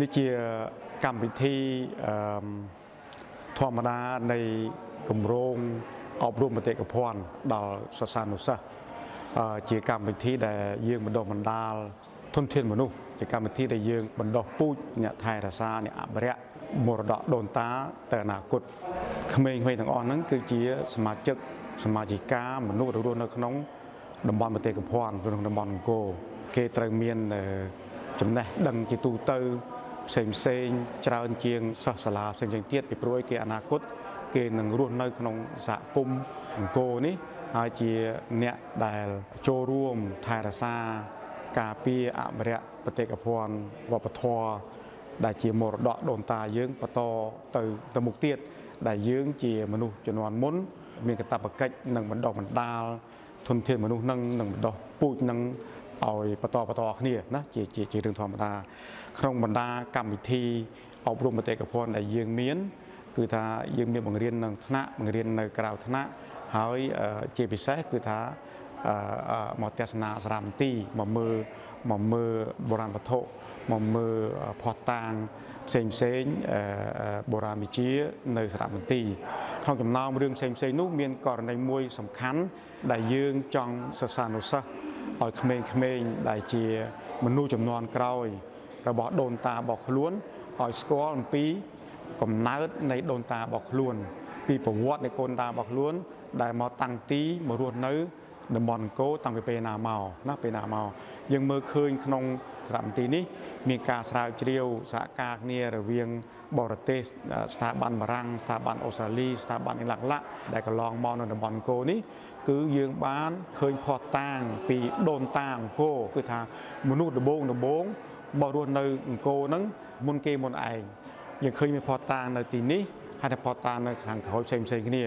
នេះជាកម្មវិធីអឺធម្មតានៃគម្រោងអប់រំបេតិកភណ្ឌដល់សិស្សានុសិស្សអឺជាកម្មវិធីដែលយើងបណ្ដុះបណ្ដាលធនធានមនុស្សជាកម្មវិធីដែលយើងបណ្ដុះពូជអ្នកថែរក្សាអ្នកអភិរក្សមរតកដូនតាទៅអនាគតក្មេងៗទាំងអស់ហ្នឹងគឺជាសមាជិកសមាជិកាមនុស្សរស់នៅក្នុងតំបន់បេតិកភណ្ឌក្នុងតំបន់អង្គរគេត្រូវមានអឺចំណេះដឹងជាទូទៅ ផ្សេងផ្សេងច្រើនជាងសិស្សសាលាផ្សេងផ្សេងទៀតពីព្រោះគេអនាគតគេនឹងរស់នៅក្នុងសហគមន៍អង្គរនេះហើយជាអ្នកដែលចូលរួមថែរក្សាការពារអភិរក្សបេតិកភណ្ឌវប្បធម៌ដែលជាមរតកដូនតាយើងបន្តទៅទៅមុខទៀតដែលយើងជាមនុស្សជំនាន់មុន មានកាតព្វកិច្ចនឹងបណ្ដុះបណ្ដាលធនធានមនុស្សនឹងនឹងបណ្ដុះពូជនឹង ឲ្យបន្តបន្តគ្នាណាជាជាជារឿងធម្មតា ក្នុងបណ្ដាកម្មវិធីអប់រំបេតិកភណ្ឌដែលយើងមាន គឺថាយើងមានបង្រៀននៅថ្នាក់បង្រៀននៅក្រៅថ្នាក់ហើយជាពិសេសគឺថាមកទស្សនាសារមន្ទីរមកមើលមកមើលបុរាណវត្ថុមកមើលផោះតាងផ្សេងផ្សេងបុរាណវិជានៅសារមន្ទីរក្នុងចំណោមរឿងផ្សេងផ្សេងនោះមានករណីមួយសំខាន់ដែលយើងចង់សិស្សានុសិស្ស ឲ្យក្មេងៗដែលជាមនុស្សចំនួនក្រោយ របស់ដូនតារបស់ខ្លួនឲ្យស្គាល់អំពីកំណើតនៃដូនតារបស់ខ្លួន ពីប្រវត្តិនៃកូនតារបស់ខ្លួន ដែលមកតាំងទីមករស់នៅតំបន់អង្គរតាំងពីពេលណាមកណាពេលណាមកយើងមើលឃើញក្នុងសារមន្ទីរនេះមានការស្រាវជ្រាវសហការគ្នារវាង បរទេសស្ថាប័នបារាំងស្ថាប័នអូស្ត្រាលីស្ថាប័នអ៊ីឡាក់ឡាក់ដែលកន្លងមកនៅតំបន់អង្គរនេះ គឺយើងបានឃើញផុសតាងពីដូនតាអង្គរគឺថាមនុស្សដំបងដំបងមករស់នៅអង្គរហ្នឹងមុនគេមុនឯងយើងឃើញមានផុសតាងនៅទីនេះហើយតែផុសតាងនៅខាងក្រោយផ្សេងផ្សេងគ្នា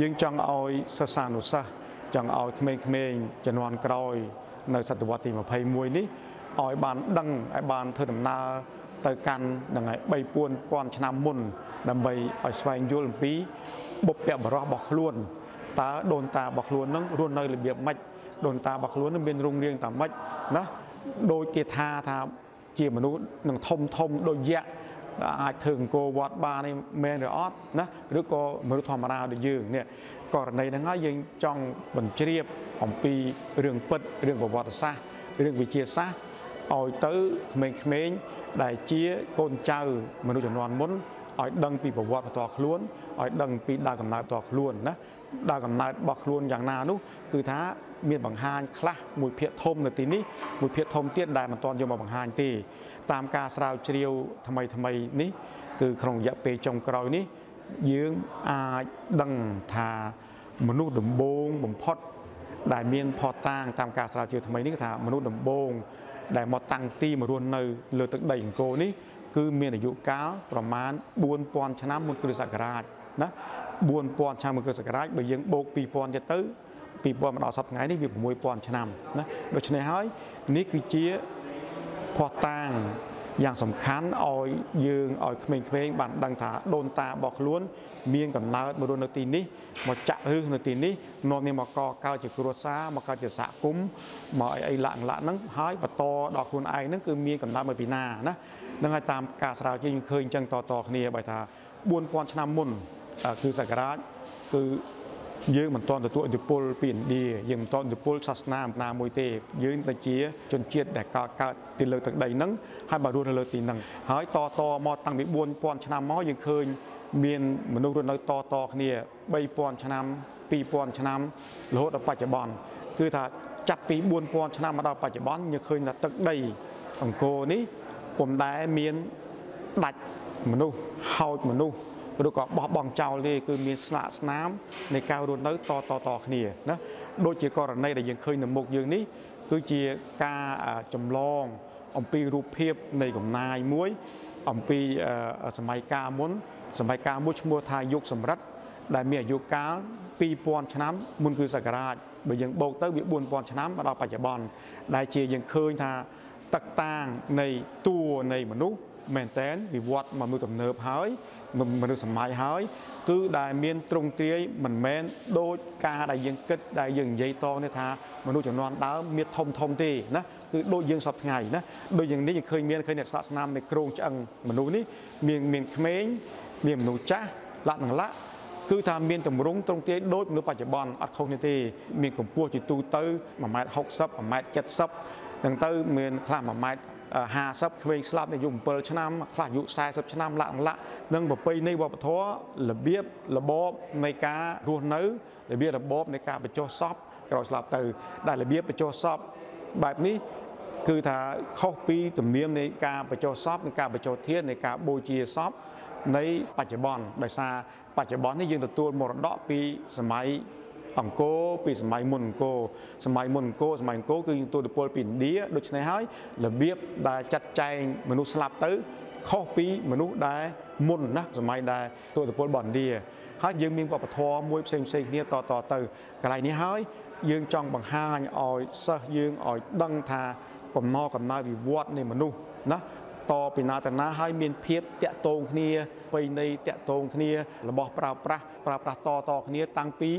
យើងចង់ឲ្យសិស្សានុសិស្សចង់ឲ្យក្មេងៗជំនាន់ក្រោយ នៅសតវត្សទី21នេះឲ្យបានដឹងឲ្យបានធ្វើដំណើរទៅកាន់នឹងឯ3000ឆ្នាំមុនដើម្បីឲ្យស្វែងយល់អំពីបុព្វបុរសរបស់ខ្លួន តើដូនតារបស់ខ្លួននឹងរស់នៅរបៀបម៉េចដូនតារបស់ខ្លួននឹងមានរុងរៀងតាមម៉េចណាដោយគេថាថាជាមនុស្សនឹងធំធំដូចយក្សអាចធ្វើអង្គរវត្តបាននេះមែនឬអត់ណាឬក៏មនុស្សធម្មតាដូចយើងនេះករណីហ្នឹងហើយយើងចង់បញ្ជ្រាបអំពីរឿងពិតរឿងប្រវត្តិសាស្ត្ររឿងវិទ្យាសាស្ត្រឲ្យទៅក្មេងៗដែលជាកូនចៅមនុស្សជំនាន់មុនឲ្យដឹងពីប្រវត្តិផ្ទាល់ខ្លួនឲ្យដឹងពីដើមកំណើតផ្ទាល់ខ្លួនណា ដើមកំណើតរបស់ខ្លួនយ៉ាងណានោះគឺថាមានបង្ហាញខ្លះមួយភាគធំនៅទីនេះមួយភាគធំទៀតដែលមិនទាន់យកមកបង្ហាញទេតាមការស្រាវជ្រាវថ្មីថ្មីនេះ គឺក្នុងរយៈពេលចុងក្រោយនេះយើងអាចដឹងថាមនុស្សដំបូងបំផុត ដែលមានផតាងតាមការស្រាវជ្រាវថ្មីនេះគឺថាមនុស្សដំបូងដែលមកតាំងទីមករស់នៅ លើទឹកដីអង្គរនេះគឺមានអាយុកាលប្រមាណ4000ឆ្នាំមុនគ្រិស្តសករាជណា 4000ឆ្នាំមុនគ្រិស្តសករាជបើយើងបូក2000ទៀតទៅ2000មកដល់សប្តាហ៍ថ្ងៃនេះវា6000ឆ្នាំណាដូច្នេះហើយនេះគឺជាភ័ស្តុតាងយ៉ាងសំខាន់ឲ្យយើងឲ្យក្មេងៗបានដឹងថាដូនតារបស់ខ្លួន មានកំណើតមករស់នៅទីនេះមកចាក់ឫសនៅទីនេះនាំនេះមកកកើតជាគ្រួសារមកកើតជាសហគមន៍មកអីអីលាក់លាក់ហ្នឹងហើយបន្តដល់ខ្លួនឯងហ្នឹងគឺមានកំណើតមកពីណាណានឹងហើយតាមការស្រាវជ្រាវយើងឃើញអញ្ចឹងតតគ្នាបើថា4000ឆ្នាំមុន គឺសករាជគឺយើងមិនទាន់ទទួលឥទ្ធិពលពីឥណ្ឌាយើងមិនទាន់ឥទ្ធិពលសាសនាអំណាមួយទេ យើងតែជាជនជាតិដែលកើតកើតពីលើទឹកដីហ្នឹងហើយមករស់នៅលើទីហ្នឹងហើយតតមកតាំងពី4000ឆ្នាំមកយើងឃើញមានមនុស្សរស់នៅតតគ្នា3000ឆ្នាំ2000ឆ្នាំរហូតដល់បច្ចុប្បន្នគឺថាចាប់ពី4000ឆ្នាំមកដល់បច្ចុប្បន្នយើងឃើញថាទឹកដីអង្គរនេះពុំដែលមានដាច់មនុស្សហោចមនុស្ស ឬក៏បោះបង់ចោលទេគឺមានស្លាកស្នាមនៃការរស់នៅតតតគ្នាណាដូចជាករណីដែលយើងឃើញនៅមុខយើងនេះគឺជាការចម្លងអំពីរូបភាពនៃកំណាយមួយ អំពីសម័យកាលមុន សម័យកាលមួយឈ្មោះថាយុគសម្រិទ្ធដែលមានអាយុកាល2000ឆ្នាំមុនគឺសករាជបើយើងបូកទៅវា4000ឆ្នាំមកដល់បច្ចុប្បន្នដែលជាយើងឃើញថាទឹកតាងនៃតួនៃមនុស្ស មែនតែនវិវត្តមកមួយទំនើបហើយមនុស្សសម័យហើយ គឺដែលមានទ្រង់ទ្រាយមិនមែនដូចការដែលយើងគិតដែលយើងនិយាយតនេះថាមនុស្សចំនួនដើមមានធំធំទេណាគឺដូចយើងសពថ្ងៃណាដូចយ៉ាងនេះយើងឃើញមានឃើញអ្នកសាសនានៃក្រងឆ្អឹងមនុស្សនេះមានមានក្មេងមានមនុស្សចាស់លក្ខណៈគឺថាមានតម្រង់ត្រង់ទាយដូចមនុស្សបច្ចុប្បន្នអត់ខុសគ្នាទេមានកម្ពស់ជាទូទៅ1ម៉ែត្រ60 1ម៉ែត្រ70ចឹងទៅមានខ្លះ1ម៉ែត្រ 50ក្មេងស្លាប់នៅអាយុ7ឆ្នាំខ្លះអាយុ40ឆ្នាំលក្ខណៈនិងប្រពៃណីវប្បធម៌របៀបរបបនៃការរស់នៅរបៀបរបបនៃការបញ្ចុះសពក្រោយស្លាប់ទៅដែលរបៀបបញ្ចុះសពបែបនេះគឺថាខុសពីទំនៀមនៃការបញ្ចុះសពនិងការបញ្ចុះធាននៃការបូជាសពនៃបច្ចុប្បន្នដោយសារបច្ចុប្បន្ននេះយើងទទួលមរតកពីសម័យ អង្គរពីសម័យមុនអង្គរសម័យមុនអង្គរសម័យអង្គរគឺយើងទទួលពលពីឥណ្ឌាដូច្នេះហើយរបៀបដែលចាត់ចែងមនុស្សស្លាប់ទៅខុសពីមនុស្សដែលមុនណាសម័យដែលទទួលពលរបស់ឥណ្ឌាហើយយើងមានវប្បធម៌មួយផ្សេងផ្សេងគ្នាតតទៅកន្លែងនេះហើយយើងចង់បង្ហាញឲ្យសិស្សយើងឲ្យដឹងថាកំណកំណើវិវត្តនៃមនុស្សណាតពីណាតណាហើយមានភាពតាក់ទងគ្នាបៃនៃតាក់ទងគ្នារបស់ប្រើប្រាស់ប្រើប្រាស់តតគ្នាតាំងពី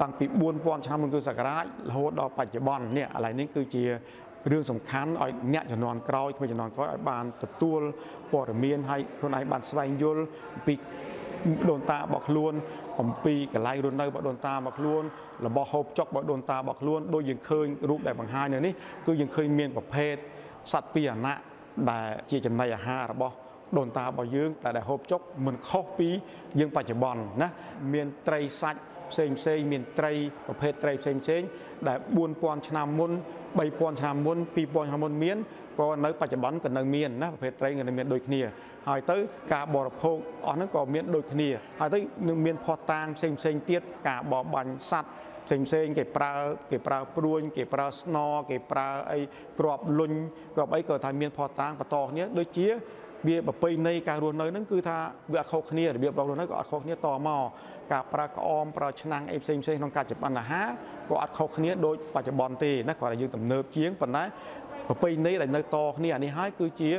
តាំងពី4000ឆ្នាំមុនគ្រិស្តសករាជរហូតដល់បច្ចុប្បន្ននេះឥឡូវនេះគឺជារឿងសំខាន់ឲ្យអ្នកជំនាន់ក្រោយក្មេងជំនាន់ក្រោយឲ្យបានទទួលព័ត៌មានហើយខ្លួនឯងបានស្វែងយល់ពីដូនតារបស់ខ្លួនអំពីកន្លែងរស់នៅរបស់ដូនតារបស់ខ្លួនរបស់ហូបចុករបស់ដូនតារបស់ខ្លួនដូចយើងឃើញរូបដែលបង្ហាញនៅនេះគឺយើងឃើញមានប្រភេទសត្វពីរអាណត្តិដែលជាចំណីអាហាររបស់ដូនតារបស់យើងដែលហូបចុកមិនខុសពីយើងបច្ចុប្បន្នណាមានត្រីសាច់ ផ្សេងផ្សេងមានត្រីប្រភេទត្រីផ្សេងផ្សេងដែល4000ឆ្នាំមុន3000ឆ្នាំមុន2000ឆ្នាំមុនមានក៏នៅបច្ចុប្បន្នក៏នៅមានណាប្រភេទត្រីក៏នៅមានដូចគ្នាហើយទៅការបរិភោគអស់ហ្នឹងក៏មានដូចគ្នាហើយទៅនឹងមានផោះតាងផ្សេងផ្សេងទៀតការបរបាញ់សត្វផ្សេងផ្សេងគេប្រើគេប្រើព្រួញគេប្រើស្នគេប្រើអីក្របលុញក្របអីក៏ថាមានផោះតាងបន្តគ្នាដូចជា វាប្រពៃណីការរស់នៅហ្នឹងគឺថាវាអត់ខុសគ្នារបៀបរស់នៅក៏អត់ខុសគ្នាតមកការប្រើក្អមប្រើឆ្នាំងអីផ្សេងផ្សេងក្នុងការចម្អិនអាហារក៏អត់ខុសគ្នាដូចបច្ចុប្បន្នទេណាគាត់តែយើងទំនើបជាងប៉ុន្តែប្រពៃណីដែលនៅតគ្នាអានេះហើយគឺជា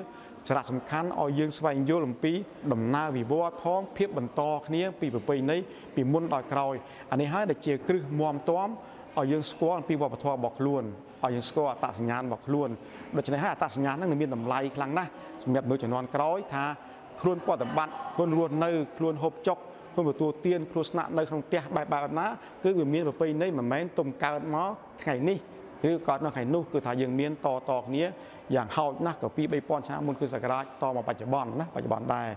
សារៈសំខាន់ឲ្យយើងស្វែងយល់អំពីដំណើរវិវត្តផងភាពបន្តគ្នាពីប្រពៃណីពីមុនដល់ក្រោយអានេះហើយដែលជាគ្រឹះមមទាំឲ្យយើងស្គាល់អំពីវប្បធម៌របស់ខ្លួន ឲ្យយើងស្គាល់អត្តសញ្ញាណរបស់ខ្លួនដូច្នេះហើយអត្តសញ្ញាណហ្នឹងមានតម្លៃខ្លាំងណាស់សម្រាប់នៅជំនាន់ក្រោយថាខ្លួនបប្រតិបត្តិខ្លួនរស់នៅខ្លួនហូបចុកខ្លួនទទួលទានខ្លួនស្នាក់នៅក្នុងផ្ទះបែបបែបណាគឺវាមានប្រពៃណីមិនមែនទុំកើតមកថ្ងៃនេះគឺកើតនៅថ្ងៃនោះគឺថាយើងមានតតគ្នាយ៉ាងហោចណាស់ក៏ពី3000ឆ្នាំមុនគ្រិស្តសករាជតមកបច្ចុប្បន្នណាបច្ចុប្បន្នដែរ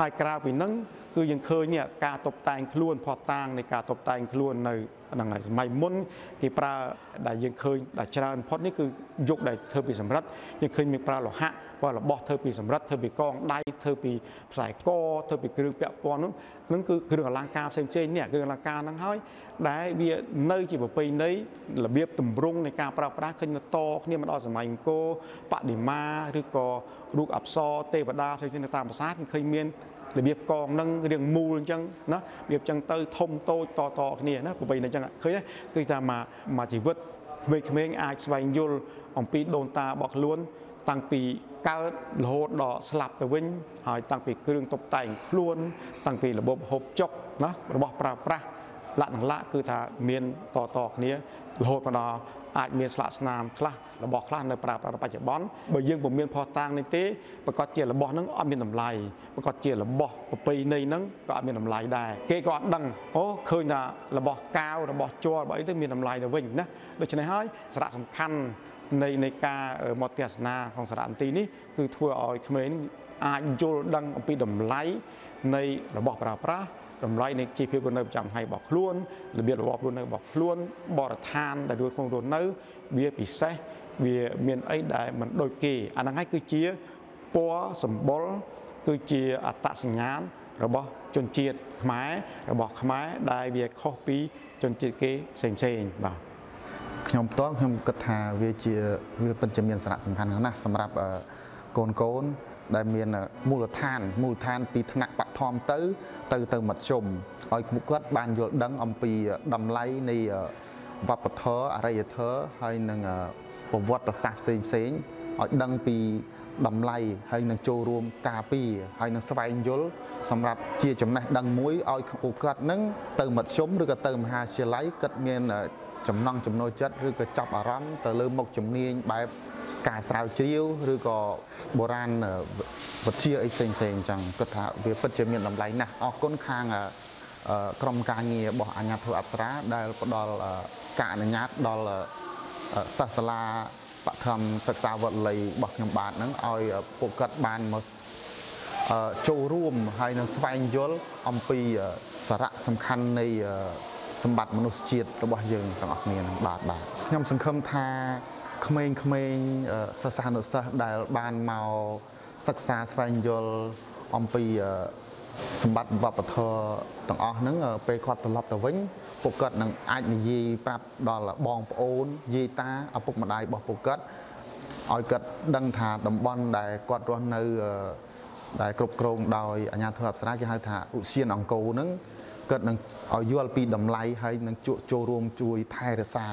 ហើយក្រៅពីហ្នឹងគឺយើងឃើញការតុបតែងខ្លួនផោះតាងនៃការតុបតែងខ្លួននៅ ហ្នឹងហើយសម័យមុនគេប្រើដែលយើងឃើញដែលច្រើនផុតនេះគឺយុគដែលធ្វើពីសម្រិតយើងឃើញមានប្រើលោហៈបើរបស់ធ្វើពីសម្រិតធ្វើពីកងដៃធ្វើពីខ្សែកធ្វើពីគ្រឿងពាក់ព័ន្ធនោះនឹងគឺគ្រឿងអលង្ការផ្សេងផ្សេងនេះគ្រឿងអលង្ការហ្នឹងហើយដែលវានៅជាប្រពៃណីរបៀបទម្រង់នៃការប្រើប្រាស់ឃើញតគ្នាមកដល់សម័យអង្គរបដិមាឬក៏រូបអប្សរទេវតាផ្សេងៗតាមភាសាឃើញមាន របៀបកងនឹងរៀងមូលអញ្ចឹងណារបៀបអញ្ចឹងទៅធំតូចតតគ្នាណាប្រពៃណីអញ្ចឹងឃើញគឺថាមកមកជីវិតក្មេងៗអាចស្វែងយល់អំពីដូនតារបស់ខ្លួនតាំងពីកើតរហូតដល់ស្លាប់ទៅវិញហើយតាំងពីគ្រឿងតុបតែងខ្លួន តាំងពីរបបហូបចុកណារបស់ប្រើប្រាស់លក្ខណៈគឺថាមានតតគ្នារហូតមកដល់ អាចមានស្លាកស្នាមខ្លះរបស់ខ្លះនៅប្រើប្រាស់បច្ចុប្បន្នបើយើងពុំមានផុសតាងនេះទេប្រកាសជារបស់ហ្នឹងអត់មានតម្លៃប្រកាសជារបស់ប្រពៃណីហ្នឹងក៏អត់មានតម្លៃដែរគេក៏អត់ដឹងអូឃើញថារបស់កាវរបស់ជ័ររបស់អីទៅមានតម្លៃទៅវិញណាដូច្នេះហើយសារៈសំខាន់នៃនៃការមកទស្សនាក្នុងសារៈន្ទីនេះគឺធ្វើឲ្យក្មេងអាចយល់ដឹងអំពីតម្លៃនៃរបស់ប្រើប្រាស់ តម្លៃនៃជីវភាពរស់នៅប្រចាំថ្ងៃរបស់ខ្លួនរបៀបរបបរស់នៅរបស់ខ្លួនបរិស្ថានដែលរស់ក្នុងរស់នៅ វាពិសេសវាមានអីដែលមិនដូចគេអាហ្នឹងហើយគឺជាពណ៌សម្បុរគឺជាអត្តសញ្ញាណរបស់ជនជាតិខ្មែររបស់ខ្មែរដែលវាខុសពីជនជាតិគេផ្សេងផ្សេងបាទខ្ញុំផ្ទាល់ខ្ញុំគិតថាវាជាវាពិតជាមានសារៈសំខាន់ណាស់សម្រាប់កូនកូន ដែលមានមូលដ្ឋានមូលដ្ឋានពីថ្នាក់បឋមទៅទៅទៅមធ្យមឲ្យគាត់បានយល់ដឹងអំពីតម្លៃនៃវប្បធម៌អរិយធម៌ហើយនឹងប្រវត្តិសាស្ត្រផ្សេងផ្សេងឲ្យដឹងពីតម្លៃហើយនឹងចូលរួមការពារហើយនឹងស្វែងយល់សម្រាប់ជាចំណេះដឹងមួយឲ្យគាត់នឹងទៅមធ្យមឬក៏ទៅមហាវិទ្យាល័យគាត់មានចំណង់ចំណូលចិត្តឬក៏ចាប់អារម្មណ៍ទៅលើមុខជំនាញបែប ការស្រាវជ្រាវឬក៏បុរាណវិទ្យាអីផ្សេងផ្សេងអញ្ចឹងគាត់ថាវាពិតជាមានតម្លៃណាស់អរគុណខាងក្រុមការងាររបស់អាជ្ញាធរអប្សរាដែលផ្ដល់ការអនុញ្ញាតដល់សិស្សសាលាបឋមសិក្សាវត្តលីរបស់ខ្ញុំបាទហ្នឹងឲ្យពួកគាត់បានមកចូលរួមហើយនឹងស្វែងយល់អំពីសារៈសំខាន់នៃសម្បត្តិមនុស្សជាតិរបស់យើងទាំងអស់គ្នានឹងបាទបាទខ្ញុំសង្ឃឹមថា ក្មេងៗសិស្សានុសិស្សដែលបានមកសិក្សាស្វែងយល់អំពីសម្បត្តិវប្បធម៌ទាំងអស់ហ្នឹងពេលគាត់ត្រឡប់ទៅវិញពួកគាត់នឹងអាចនិយាយប្រាប់ដល់បងប្អូនយាយតាឪពុកម្ដាយរបស់ពួកគាត់ឲ្យគាត់ដឹងថាតំបន់ដែលគាត់រស់នៅដែលគ្រប់គ្រងដោយអាជ្ញាធរអប្សរាគេហៅថាឧសៀនអង្គរហ្នឹងគាត់នឹងឲ្យយល់ពីតម្លៃហើយនឹងជួចូលរួមជួយថែរក្សា